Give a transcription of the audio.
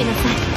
in effect.